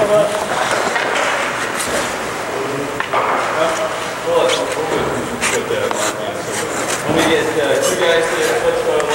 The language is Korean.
Let me get uh, you guys to switch to